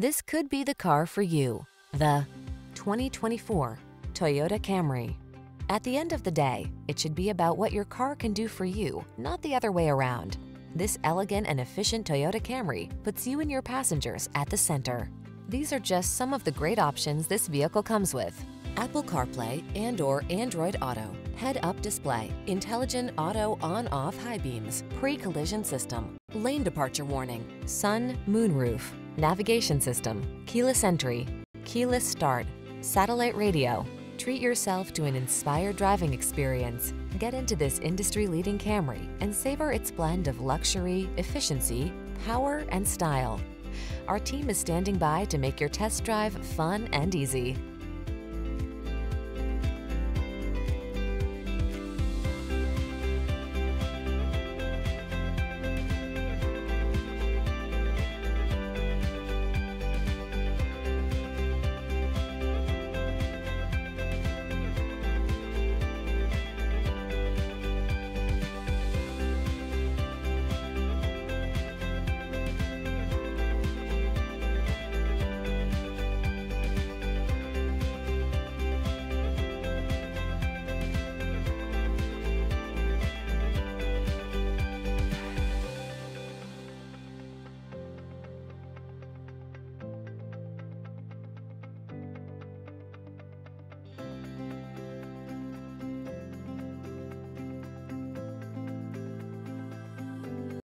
This could be the car for you. The 2024 Toyota Camry. At the end of the day, it should be about what your car can do for you, not the other way around. This elegant and efficient Toyota Camry puts you and your passengers at the center. These are just some of the great options this vehicle comes with. Apple CarPlay and or Android Auto, head-up display, intelligent auto on-off high beams, pre-collision system, lane departure warning, sun, moonroof, navigation system, keyless entry, keyless start, satellite radio. Treat yourself to an inspired driving experience. Get into this industry-leading Camry and savor its blend of luxury, efficiency, power, and style. Our team is standing by to make your test drive fun and easy.